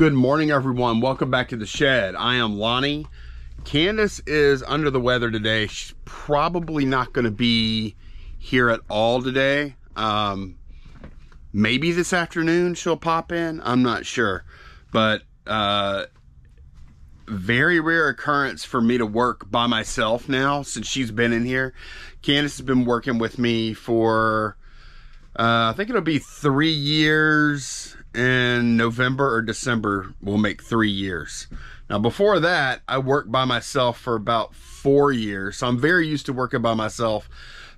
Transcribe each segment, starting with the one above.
Good morning, everyone. Welcome back to the shed. I am Lonnie. Candace is under the weather today. She's probably not going to be here at all today. Um, maybe this afternoon she'll pop in. I'm not sure. But uh, very rare occurrence for me to work by myself now since she's been in here. Candace has been working with me for, uh, I think it'll be three years in November or December will make three years. Now before that, I worked by myself for about four years. So I'm very used to working by myself,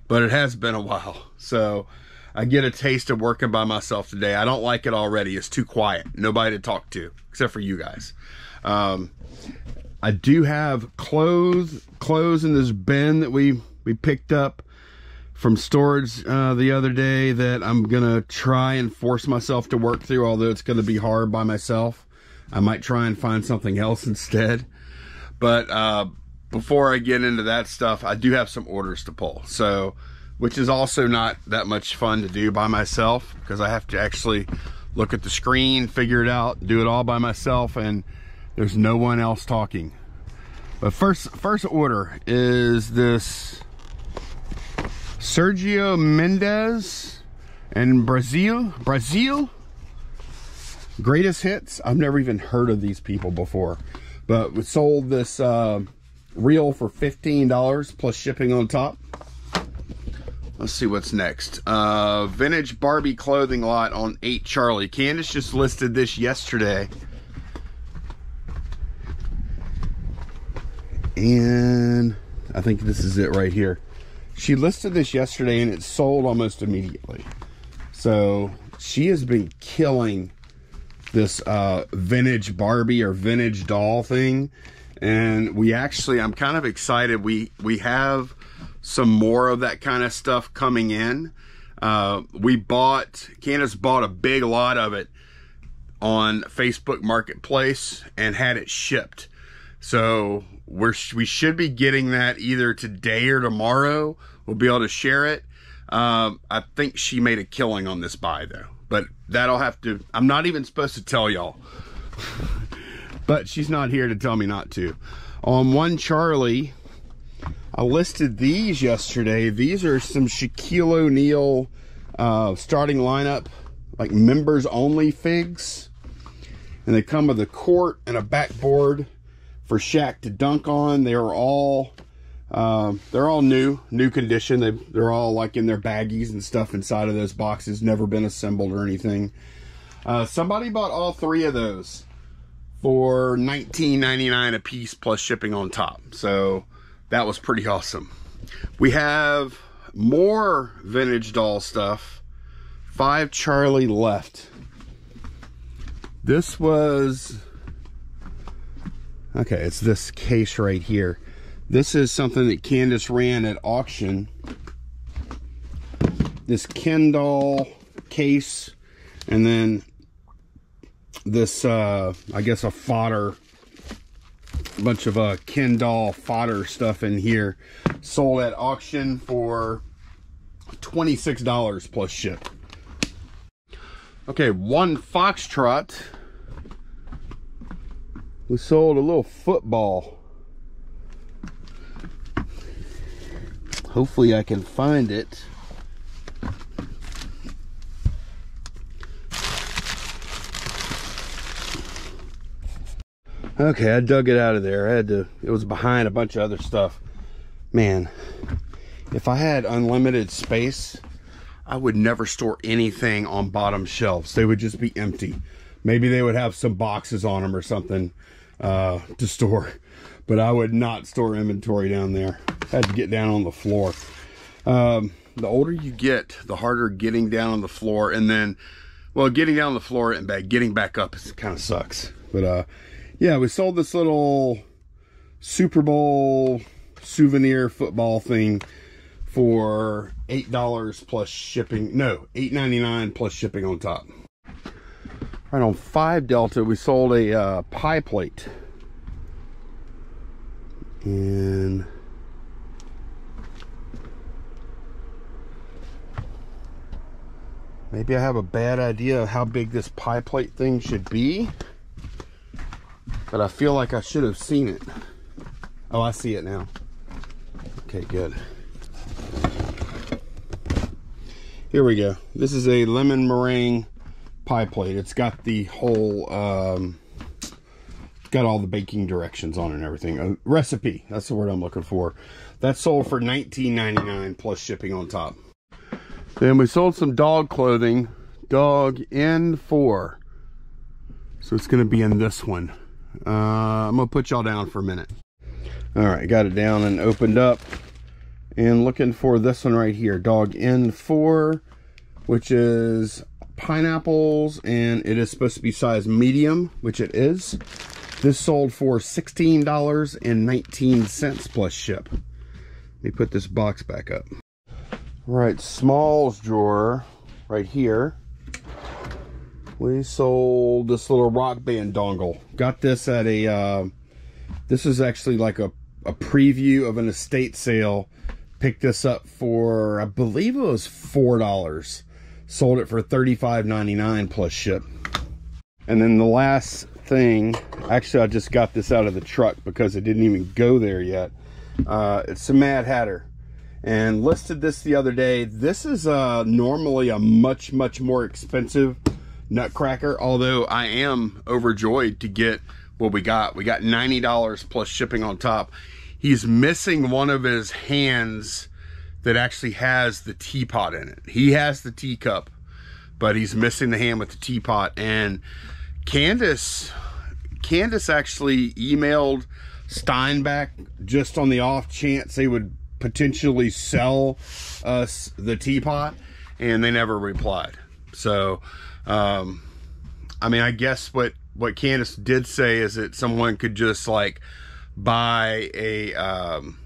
but it has been a while. So I get a taste of working by myself today. I don't like it already. It's too quiet. Nobody to talk to, except for you guys. Um, I do have clothes, clothes in this bin that we, we picked up from storage uh, the other day that I'm gonna try and force myself to work through, although it's gonna be hard by myself. I might try and find something else instead. But uh, before I get into that stuff, I do have some orders to pull. So, which is also not that much fun to do by myself because I have to actually look at the screen, figure it out, do it all by myself, and there's no one else talking. But first, first order is this Sergio Mendes and Brazil. Brazil? Greatest hits. I've never even heard of these people before. But we sold this uh, reel for $15 plus shipping on top. Let's see what's next. Uh, vintage Barbie clothing lot on 8 Charlie. Candace just listed this yesterday. And I think this is it right here. She listed this yesterday and it sold almost immediately. So she has been killing this uh, vintage Barbie or vintage doll thing. And we actually, I'm kind of excited. We, we have some more of that kind of stuff coming in. Uh, we bought, Candace bought a big lot of it on Facebook Marketplace and had it shipped. So we're, we should be getting that either today or tomorrow. We'll be able to share it. Um, I think she made a killing on this buy though, but that'll have to, I'm not even supposed to tell y'all, but she's not here to tell me not to. On one Charlie, I listed these yesterday. These are some Shaquille O'Neal uh, starting lineup, like members only figs. And they come with a court and a backboard for Shaq to dunk on. They are all uh, they're all new, new condition. They they're all like in their baggies and stuff inside of those boxes, never been assembled or anything. Uh, somebody bought all three of those for $19.99 a piece plus shipping on top. So that was pretty awesome. We have more vintage doll stuff. Five Charlie left. This was Okay, it's this case right here. This is something that Candace ran at auction. This Ken doll case, and then this, uh, I guess a fodder, bunch of uh, Ken doll fodder stuff in here. Sold at auction for $26 plus ship. Okay, one Foxtrot we sold a little football. Hopefully I can find it. Okay, I dug it out of there. I had to, it was behind a bunch of other stuff. Man, if I had unlimited space, I would never store anything on bottom shelves. They would just be empty. Maybe they would have some boxes on them or something uh, to store. But I would not store inventory down there. I had to get down on the floor. Um, the older you get, the harder getting down on the floor. And then, well, getting down on the floor and back, getting back up kind of sucks. But uh, yeah, we sold this little Super Bowl souvenir football thing for eight dollars plus shipping no eight ninety nine plus shipping on top right on 5 Delta, we sold a uh, pie plate. And maybe I have a bad idea of how big this pie plate thing should be. but I feel like I should have seen it. Oh, I see it now. Okay, good. Here we go. This is a lemon meringue pie plate. It's got the whole, um, got all the baking directions on and everything. A recipe, that's the word I'm looking for. That sold for $19.99 plus shipping on top. Then we sold some dog clothing, dog N4. So it's gonna be in this one. Uh, I'm gonna put y'all down for a minute. All right, got it down and opened up and looking for this one right here, dog N4, which is pineapples and it is supposed to be size medium, which it is. This sold for $16.19 plus ship. Let me put this box back up. Right, Smalls drawer right here. We sold this little rock band dongle. Got this at a, uh, this is actually like a, a preview of an estate sale. Picked this up for, I believe it was $4. Sold it for $35.99 plus ship. And then the last thing, actually I just got this out of the truck because it didn't even go there yet. Uh, it's a Mad Hatter and listed this the other day. This is uh, normally a much, much more expensive Nutcracker, although I am overjoyed to get what we got. We got $90 plus shipping on top. He's missing one of his hands that actually has the teapot in it. He has the teacup, but he's missing the hand with the teapot. And Candace, Candace actually emailed Steinbach just on the off chance they would potentially sell us the teapot and they never replied. So, um, I mean, I guess what, what Candace did say is that someone could just like buy a, um,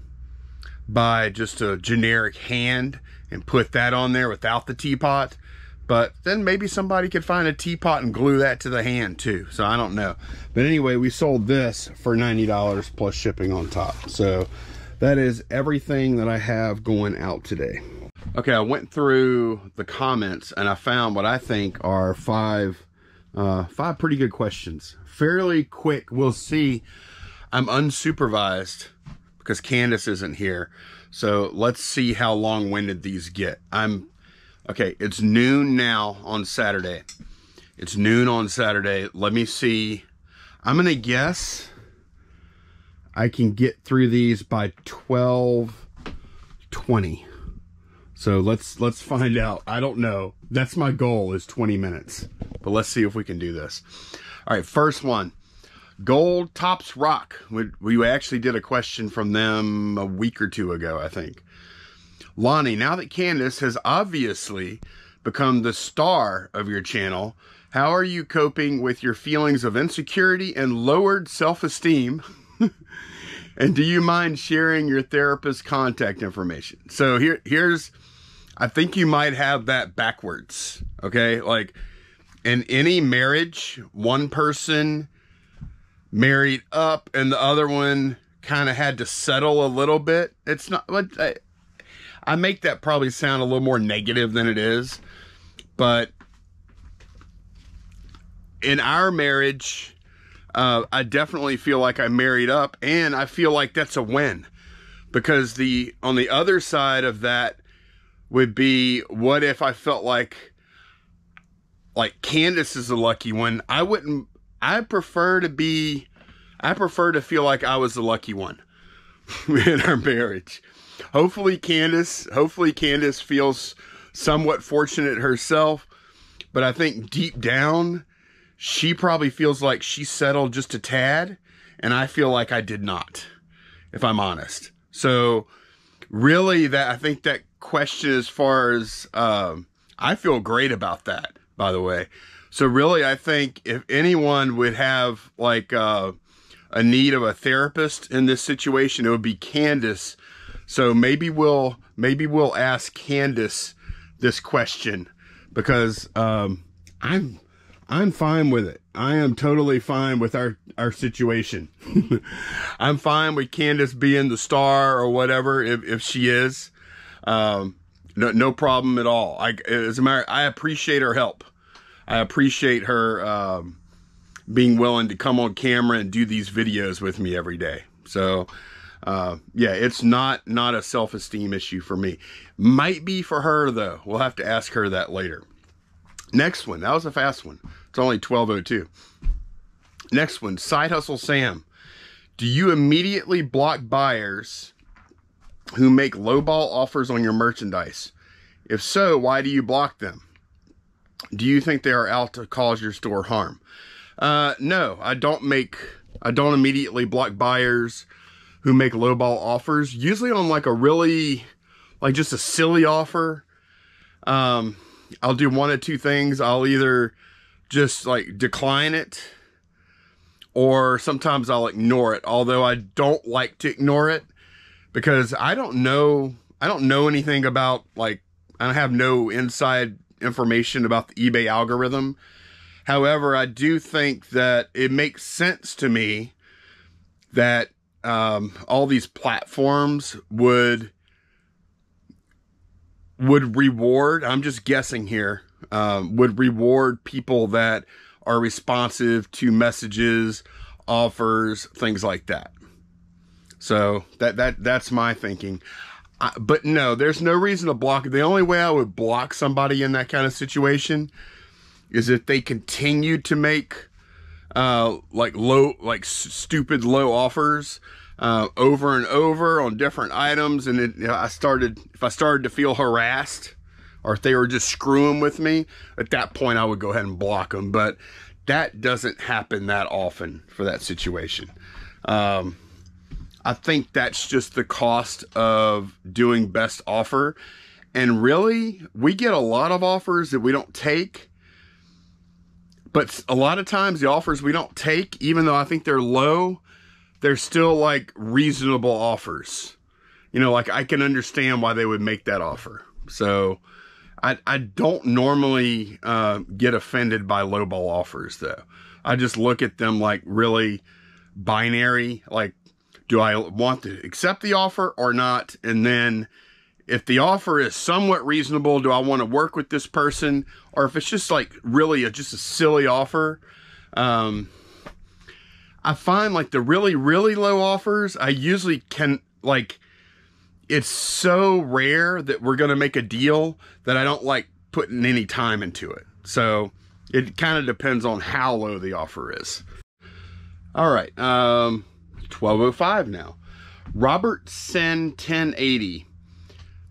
buy just a generic hand and put that on there without the teapot. But then maybe somebody could find a teapot and glue that to the hand too. So I don't know. But anyway, we sold this for $90 plus shipping on top. So that is everything that I have going out today. Okay, I went through the comments and I found what I think are five, uh, five pretty good questions. Fairly quick. We'll see. I'm unsupervised because Candace isn't here. So let's see how long-winded these get. I'm, okay, it's noon now on Saturday. It's noon on Saturday. Let me see. I'm going to guess I can get through these by 12:20. So let's let's find out. I don't know. That's my goal is 20 minutes. But let's see if we can do this. All right, first one. Gold Tops Rock. We, we actually did a question from them a week or two ago, I think. Lonnie, now that Candace has obviously become the star of your channel, how are you coping with your feelings of insecurity and lowered self-esteem and do you mind sharing your therapist's contact information? So here, here's, I think you might have that backwards. Okay. Like in any marriage, one person married up and the other one kind of had to settle a little bit. It's not, I, I make that probably sound a little more negative than it is, but in our marriage, uh, I definitely feel like I married up and I feel like that's a win because the on the other side of that would be what if I felt like like Candace is the lucky one. I wouldn't I prefer to be I prefer to feel like I was the lucky one in our marriage. Hopefully Candace, hopefully Candace feels somewhat fortunate herself, but I think deep down she probably feels like she settled just a tad, and I feel like I did not, if I'm honest. So really that I think that question as far as um, I feel great about that, by the way. So really I think if anyone would have like uh, a need of a therapist in this situation, it would be Candace. So maybe we'll maybe we'll ask Candace this question because um, I'm I'm fine with it. I am totally fine with our, our situation. I'm fine with Candace being the star or whatever, if, if she is. Um, no, no problem at all. I, as a matter, I appreciate her help. I appreciate her, um, being willing to come on camera and do these videos with me every day. So, uh, yeah, it's not not a self-esteem issue for me. Might be for her though. We'll have to ask her that later. Next one. That was a fast one. It's only 1202. Next one, Side Hustle Sam. Do you immediately block buyers who make lowball offers on your merchandise? If so, why do you block them? Do you think they are out to cause your store harm? Uh, no, I don't make, I don't immediately block buyers who make lowball offers, usually on like a really, like just a silly offer. Um, I'll do one of two things. I'll either just like decline it or sometimes I'll ignore it. Although I don't like to ignore it because I don't know, I don't know anything about like, I have no inside information about the eBay algorithm. However, I do think that it makes sense to me that um, all these platforms would would reward. I'm just guessing here. Um, would reward people that are responsive to messages, offers, things like that. So that that that's my thinking. I, but no, there's no reason to block. The only way I would block somebody in that kind of situation is if they continued to make uh, like low, like s- stupid low offers uh, over and over on different items, and it, you know, I started if I started to feel harassed, or if they were just screwing with me, at that point I would go ahead and block them. But that doesn't happen that often for that situation. Um, I think that's just the cost of doing best offer. And really, we get a lot of offers that we don't take. But a lot of times, the offers we don't take, even though I think they're low, they're still like reasonable offers. You know, like I can understand why they would make that offer. So I, I don't normally uh, get offended by lowball offers, though. I just look at them like really binary. Like, do I want to accept the offer or not? And then if the offer is somewhat reasonable, do I want to work with this person? Or if it's just like really a, just a silly offer, um, I find like the really, really low offers, I usually can like, it's so rare that we're going to make a deal that I don't like putting any time into it. So it kind of depends on how low the offer is. All right. Um, 1205 now. Robertson 1080.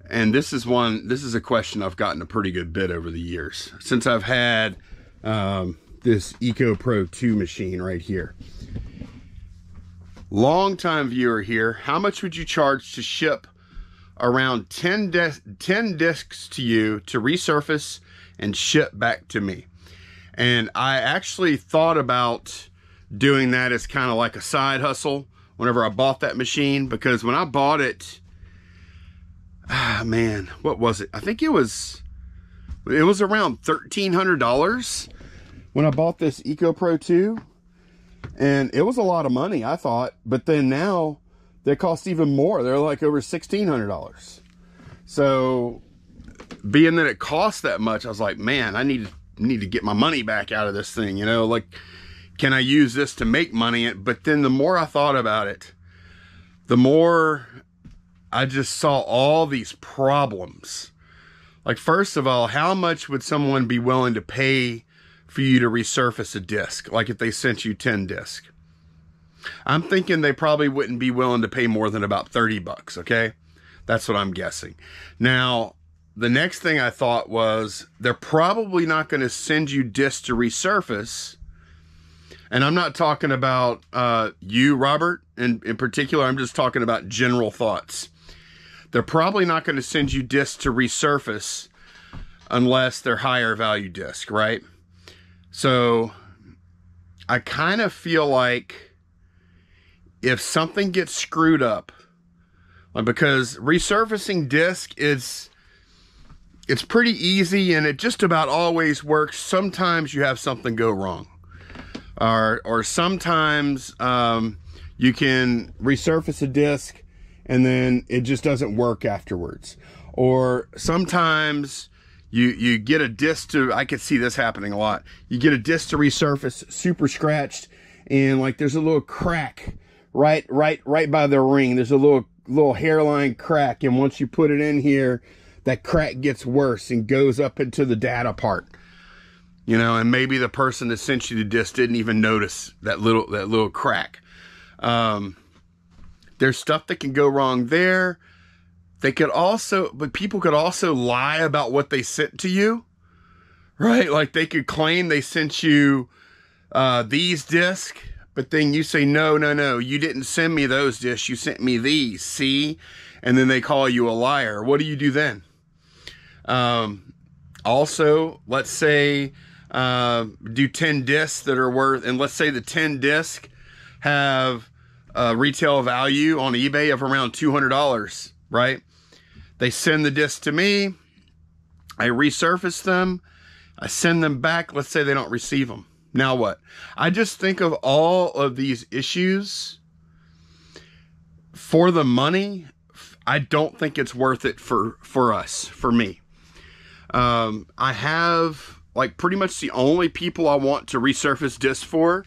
And this is one, this is a question I've gotten a pretty good bit over the years since I've had um, this Eco Pro 2 machine right here. Long time viewer here. How much would you charge to ship around 10, 10 discs to you to resurface and ship back to me? And I actually thought about doing that as kind of like a side hustle whenever I bought that machine because when I bought it, ah man, what was it? I think it was it was around $1300 when I bought this Eco Pro 2 and it was a lot of money I thought, but then now they cost even more. They're like over $1600. So being that it cost that much, I was like, man, I need need to get my money back out of this thing, you know, like can I use this to make money? But then the more I thought about it, the more I just saw all these problems. Like, first of all, how much would someone be willing to pay for you to resurface a disc? Like if they sent you 10 discs. I'm thinking they probably wouldn't be willing to pay more than about 30 bucks, okay? That's what I'm guessing. Now, the next thing I thought was they're probably not going to send you discs to resurface and I'm not talking about uh, you, Robert, in, in particular. I'm just talking about general thoughts. They're probably not going to send you discs to resurface unless they're higher value disc, right? So I kind of feel like if something gets screwed up, like because resurfacing disc is it's pretty easy and it just about always works. Sometimes you have something go wrong or or sometimes um, you can resurface a disc and then it just doesn't work afterwards or sometimes you you get a disc to I could see this happening a lot. You get a disc to resurface, super scratched, and like there's a little crack right right right by the ring. There's a little little hairline crack, and once you put it in here, that crack gets worse and goes up into the data part. You know, and maybe the person that sent you the disc didn't even notice that little that little crack. Um, there's stuff that can go wrong there. They could also, but people could also lie about what they sent to you, right? Like they could claim they sent you uh, these discs, but then you say, no, no, no, you didn't send me those discs. You sent me these, see? And then they call you a liar. What do you do then? Um, also, let's say uh, do 10 discs that are worth, and let's say the 10 disc have a retail value on eBay of around $200, right? They send the disc to me. I resurface them. I send them back. Let's say they don't receive them. Now what? I just think of all of these issues for the money. I don't think it's worth it for, for us, for me. Um, I have like pretty much the only people I want to resurface discs for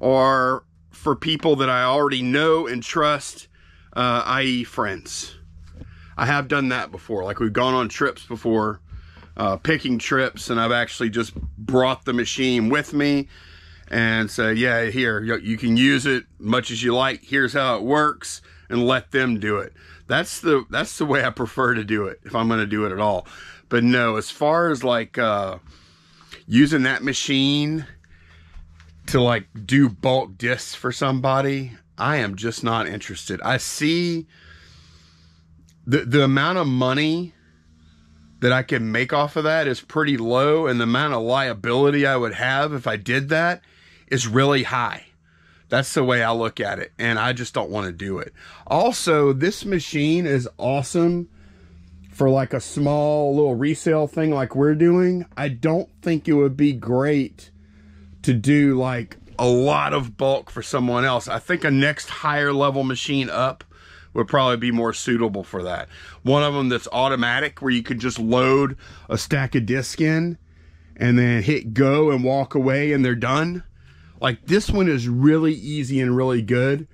are for people that I already know and trust, uh, i.e. friends. I have done that before. Like we've gone on trips before, uh, picking trips, and I've actually just brought the machine with me and say, yeah, here, you can use it much as you like. Here's how it works and let them do it. That's the, that's the way I prefer to do it if I'm going to do it at all. But no, as far as like, uh, using that machine to like do bulk discs for somebody, I am just not interested. I see the the amount of money that I can make off of that is pretty low, and the amount of liability I would have if I did that is really high. That's the way I look at it, and I just don't want to do it. Also, this machine is awesome for like a small little resale thing like we're doing. I don't think it would be great to do like a lot of bulk for someone else. I think a next higher level machine up would probably be more suitable for that. One of them that's automatic where you could just load a stack of disc in and then hit go and walk away and they're done. Like this one is really easy and really good,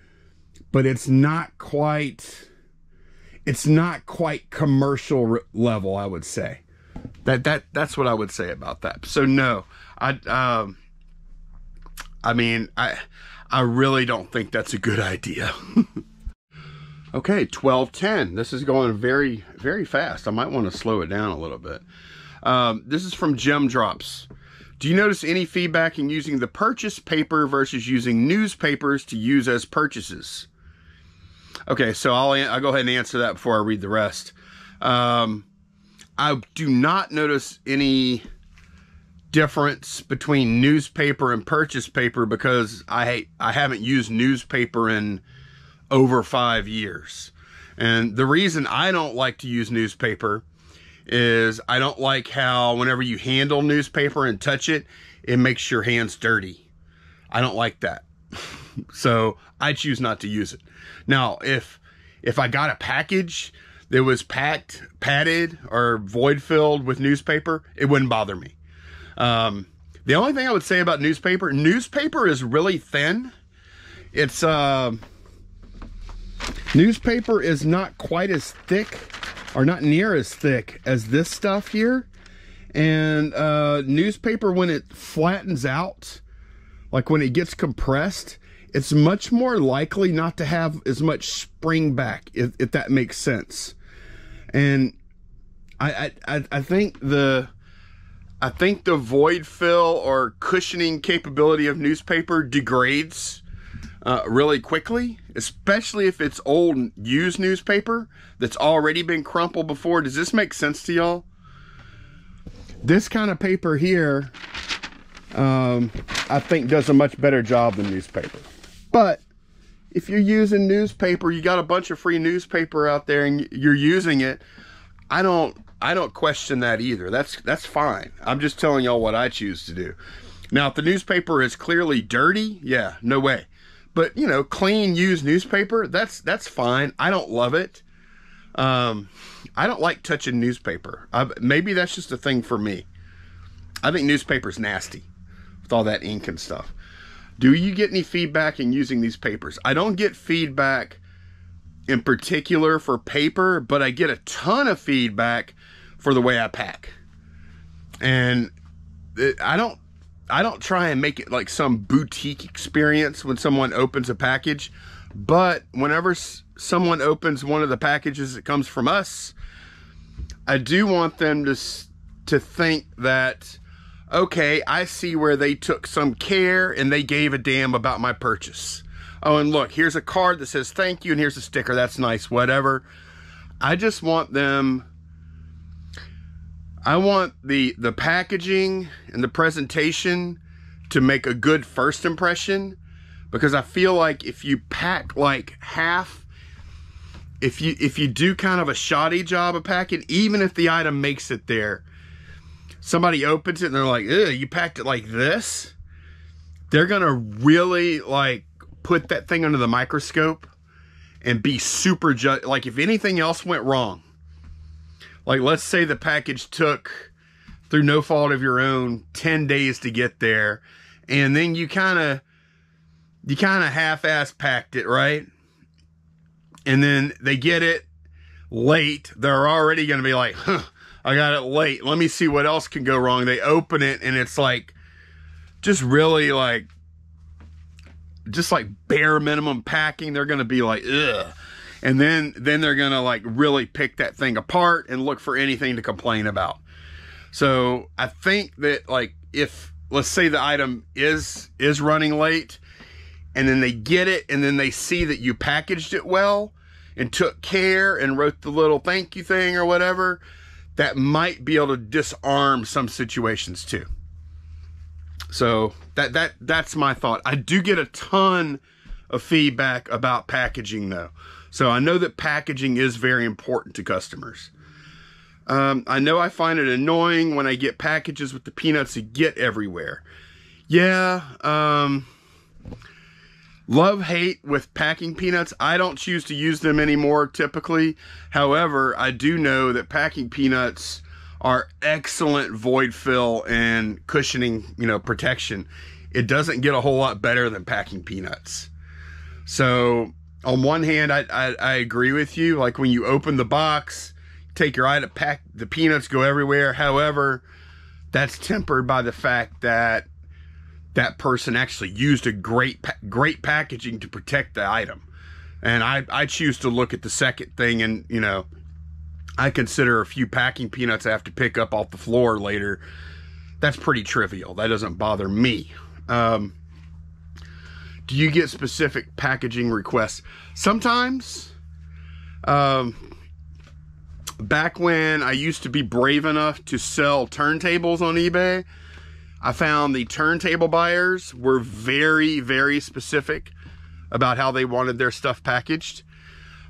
but it's not quite it's not quite commercial level, I would say. That that that's what I would say about that. So no, I um I mean, I I really don't think that's a good idea. Okay, 1210. This is going very, very fast. I might want to slow it down a little bit. Um, this is from Gem Drops. Do you notice any feedback in using the butcher paper versus using newspapers to use as purchases? Okay, so I'll, I'll go ahead and answer that before I read the rest. Um, I do not notice any difference between newspaper and butcher paper because I I haven't used newspaper in over five years. And the reason I don't like to use newspaper is I don't like how whenever you handle newspaper and touch it, it makes your hands dirty. I don't like that. so I choose not to use it. Now, if if I got a package that was packed, padded, or void filled with newspaper, it wouldn't bother me. Um, the only thing I would say about newspaper, newspaper is really thin. It's uh, Newspaper is not quite as thick or not near as thick as this stuff here. And uh, newspaper, when it flattens out, like when it gets compressed, it's much more likely not to have as much spring back, if, if that makes sense. And I, I, I think the I think the void fill or cushioning capability of newspaper degrades uh, really quickly, especially if it's old used newspaper that's already been crumpled before. Does this make sense to y'all? This kind of paper here, um, I think does a much better job than newspaper. But if you're using newspaper, you got a bunch of free newspaper out there and you're using it, I don't I don't question that either. That's that's fine. I'm just telling y'all what I choose to do. Now, if the newspaper is clearly dirty, yeah, no way. But you know, clean used newspaper, that's that's fine. I don't love it. Um, I don't like touching newspaper. I, maybe that's just a thing for me. I think newspaper's nasty with all that ink and stuff. Do you get any feedback in using these papers? I don't get feedback in particular for paper, but I get a ton of feedback for the way I pack. And I don't I don't try and make it like some boutique experience when someone opens a package, but whenever someone opens one of the packages that comes from us, I do want them to to think that okay, I see where they took some care and they gave a damn about my purchase. Oh, and look, here's a card that says thank you, and here's a sticker. That's nice, whatever. I just want them. I want the the packaging and the presentation to make a good first impression because I feel like if you pack like half if you if you do kind of a shoddy job of packing even if the item makes it there somebody opens it and they're like, you packed it like this. They're to really like put that thing under the microscope and be super like if anything else went wrong. Like let's say the package took through no fault of your own 10 days to get there and then you kind of you kind of half-ass packed it, right? And then they get it late. They're already going to be like, huh, I got it late. Let me see what else can go wrong. They open it and it's like just really like just like bare minimum packing. They're gonna be like, ugh. And then then they're gonna like really pick that thing apart and look for anything to complain about. So I think that like if let's say the item is is running late and then they get it and then they see that you packaged it well and took care and wrote the little thank you thing or whatever that might be able to disarm some situations too. So that that that's my thought. I do get a ton of feedback about packaging though. So I know that packaging is very important to customers. Um, I know I find it annoying when I get packages with the peanuts that get everywhere. Yeah, um, Love hate with packing peanuts. I don't choose to use them anymore typically. However, I do know that packing peanuts are excellent void fill and cushioning, you know, protection. It doesn't get a whole lot better than packing peanuts. So, on one hand, I, I, I agree with you. Like when you open the box, take your eye to pack the peanuts go everywhere. However, that's tempered by the fact that that person actually used a great great packaging to protect the item. And I, I choose to look at the second thing and, you know, I consider a few packing peanuts I have to pick up off the floor later. That's pretty trivial. That doesn't bother me. Um, do you get specific packaging requests? Sometimes. Um, back when I used to be brave enough to sell turntables on eBay, I found the turntable buyers were very, very specific about how they wanted their stuff packaged.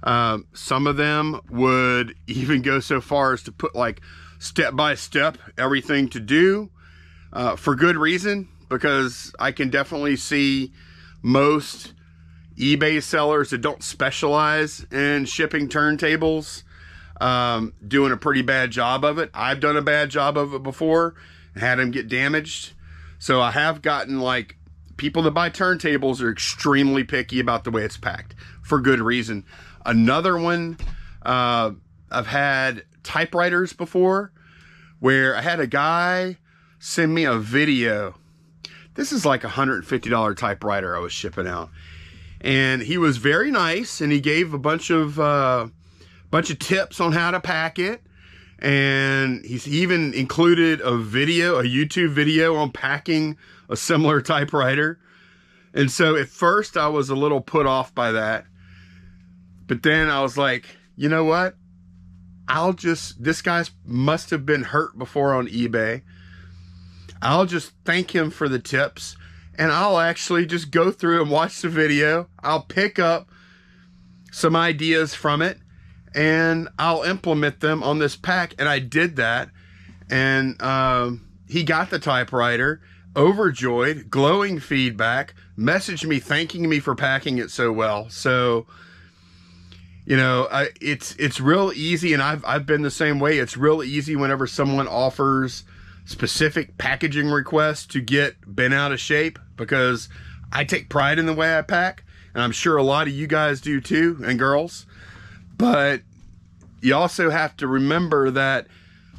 Um, some of them would even go so far as to put like step by step everything to do uh, for good reason because I can definitely see most eBay sellers that don't specialize in shipping turntables um, doing a pretty bad job of it. I've done a bad job of it before had them get damaged. So I have gotten like people that buy turntables are extremely picky about the way it's packed for good reason. Another one, uh, I've had typewriters before where I had a guy send me a video. This is like a $150 typewriter I was shipping out. And he was very nice and he gave a bunch of, uh, bunch of tips on how to pack it and he's even included a video, a YouTube video on packing a similar typewriter. And so at first I was a little put off by that. But then I was like, you know what? I'll just, this guy's must have been hurt before on eBay. I'll just thank him for the tips and I'll actually just go through and watch the video. I'll pick up some ideas from it and I'll implement them on this pack. And I did that. And um, he got the typewriter, overjoyed, glowing feedback, messaged me thanking me for packing it so well. So you know, I, it's it's real easy, and I've I've been the same way. It's real easy whenever someone offers specific packaging requests to get bent out of shape because I take pride in the way I pack, and I'm sure a lot of you guys do too, and girls. But you also have to remember that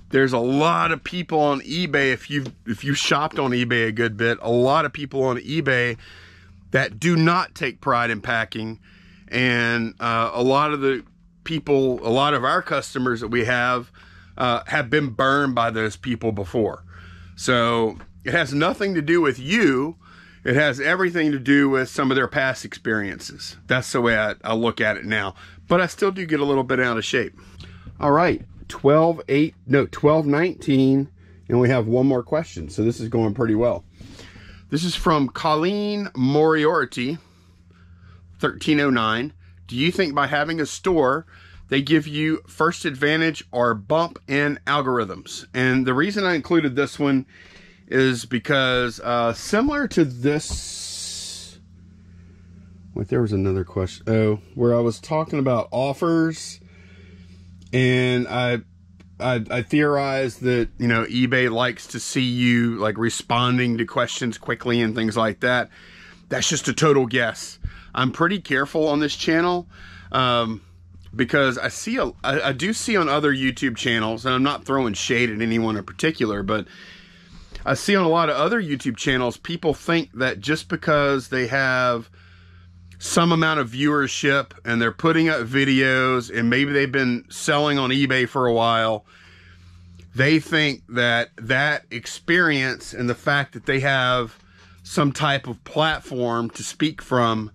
there's a lot of people on eBay if you if you shopped on eBay a good bit, a lot of people on eBay that do not take pride in packing and uh, a lot of the people, a lot of our customers that we have uh, have been burned by those people before. So it has nothing to do with you. It has everything to do with some of their past experiences. That's the way I, I look at it now. But I still do get a little bit out of shape. All right, 12, 8, no, 12, 19, and we have one more question. So this is going pretty well. This is from Colleen Moriarty. 1309. Do you think by having a store, they give you first advantage or bump in algorithms? And the reason I included this one is because uh, similar to this, wait, there was another question. Oh, where I was talking about offers and I I, I theorize that you know eBay likes to see you like responding to questions quickly and things like that. That's just a total guess. I'm pretty careful on this channel um, because I see a, I, I do see on other YouTube channels, and I'm not throwing shade at anyone in particular, but I see on a lot of other YouTube channels, people think that just because they have some amount of viewership and they're putting up videos and maybe they've been selling on eBay for a while, they think that that experience and the fact that they have some type of platform to speak from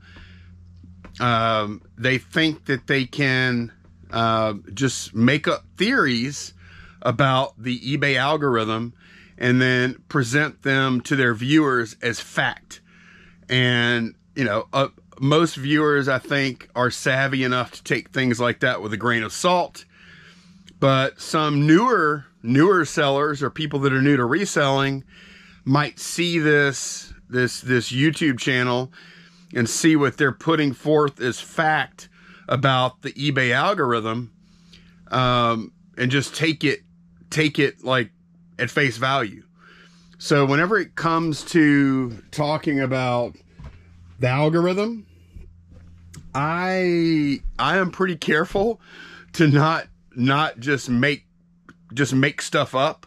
um, they think that they can uh, just make up theories about the eBay algorithm and then present them to their viewers as fact. And, you know, uh, most viewers, I think, are savvy enough to take things like that with a grain of salt. But some newer, newer sellers or people that are new to reselling might see this, this, this YouTube channel and see what they're putting forth as fact about the eBay algorithm um, and just take it take it like at face value. So whenever it comes to talking about the algorithm, I I am pretty careful to not not just make just make stuff up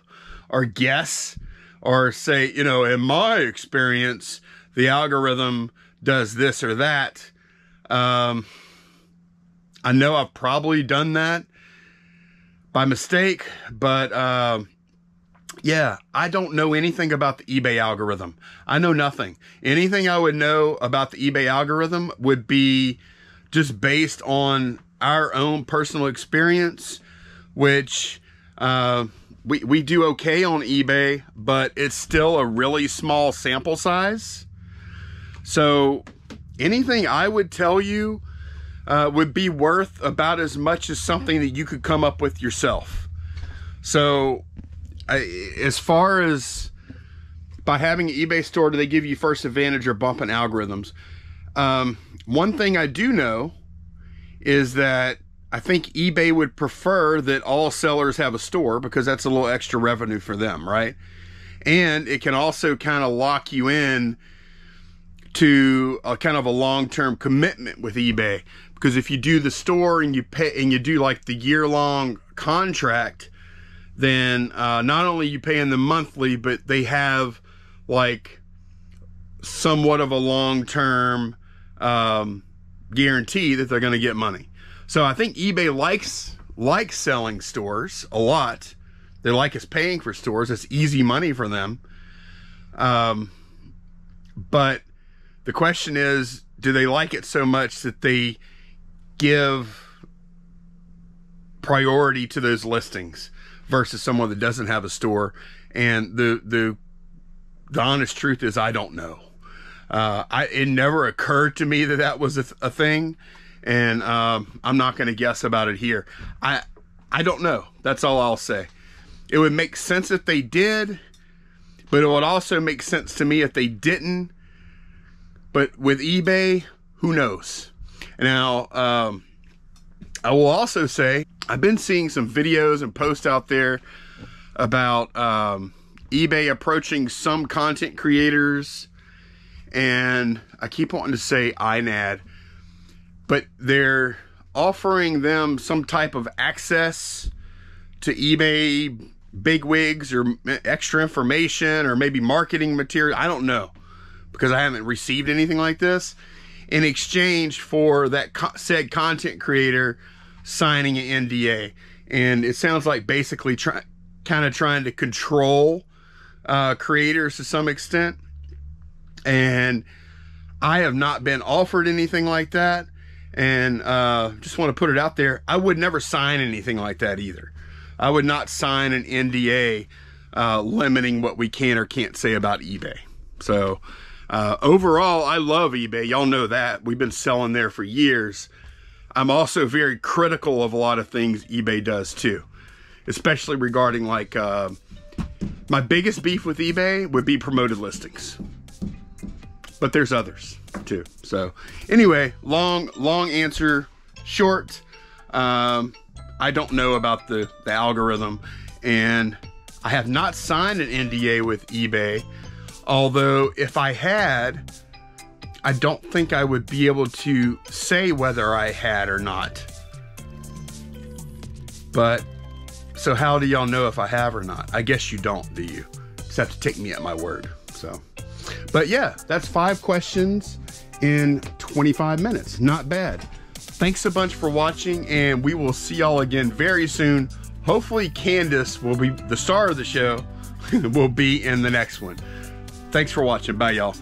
or guess or say, you know, in my experience, the algorithm does this or that. Um, I know I've probably done that by mistake, but uh, yeah, I don't know anything about the eBay algorithm. I know nothing. Anything I would know about the eBay algorithm would be just based on our own personal experience, which uh, we, we do okay on eBay, but it's still a really small sample size. So anything I would tell you uh, would be worth about as much as something that you could come up with yourself. So I, as far as by having an eBay store, do they give you first advantage or bumping algorithms? Um, one thing I do know is that I think eBay would prefer that all sellers have a store because that's a little extra revenue for them, right? And it can also kind of lock you in to a kind of a long-term commitment with eBay. Because if you do the store and you pay and you do like the year-long contract then uh, not only you pay in the monthly but they have like somewhat of a long-term um, guarantee that they're going to get money. So I think eBay likes likes selling stores a lot. They like us paying for stores. It's easy money for them. Um, but the question is, do they like it so much that they give priority to those listings versus someone that doesn't have a store? And the the the honest truth is, I don't know. Uh, I it never occurred to me that that was a, a thing, and um, I'm not going to guess about it here. I I don't know. That's all I'll say. It would make sense if they did, but it would also make sense to me if they didn't but with eBay, who knows? Now, um, I will also say I've been seeing some videos and posts out there about um, eBay approaching some content creators, and I keep wanting to say INAD, but they're offering them some type of access to eBay bigwigs or extra information or maybe marketing material. I don't know because I haven't received anything like this in exchange for that co said content creator signing an NDA. And it sounds like basically kind of trying to control uh, creators to some extent. And I have not been offered anything like that. And uh, just want to put it out there. I would never sign anything like that either. I would not sign an NDA uh, limiting what we can or can't say about eBay. So uh, overall, I love eBay. Y'all know that. We've been selling there for years. I'm also very critical of a lot of things eBay does too, especially regarding like uh, my biggest beef with eBay would be promoted listings. But there's others too. So anyway, long, long answer, short. Um, I don't know about the, the algorithm and I have not signed an NDA with eBay. Although if I had, I don't think I would be able to say whether I had or not. But, so how do y'all know if I have or not? I guess you don't, do you? Just have to take me at my word. So, but yeah, that's five questions in 25 minutes. Not bad. Thanks a bunch for watching, and we will see y'all again very soon. Hopefully, Candace will be the star of the show, will be in the next one. Thanks for watching. Bye, y'all.